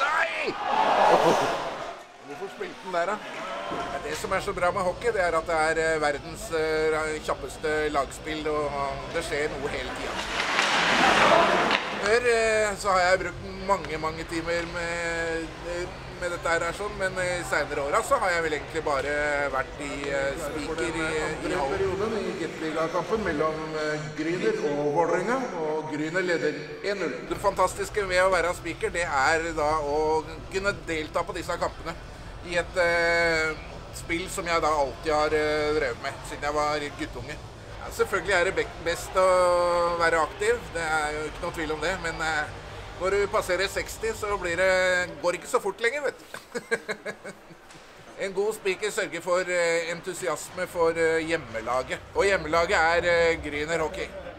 Nei! Hvorfor spilte den der, da? Det som er så bra med hockey, det er at det er eh, verdens eh, kjappeste lagspill, og det skjer noe hele tida. Før eh, så har jeg brukt mange, mange timer med, med dette her, sånn, men i seinere åra så har jeg vel egentlig bare vært i spiker i, i halv. perioden i Gateligakampen mellom Gryner og Vålerenga, Gryner leder 1-0. Det fantastiske ved å være spiker, det er da å kunne delta på disse kampene i et eh, spill som jeg da alltid har eh, drevet med siden jeg var guttunge. Ja, selvfølgelig er det best å være aktiv, det er jo ikke noe tvil om det. Men eh, når du passerer 60, så blir det, går det ikke så fort lenger, vet du. En god spiker sørger for eh, entusiasme for eh, hjemmelaget. Og hjemmelaget er Grüner Gryner hockey.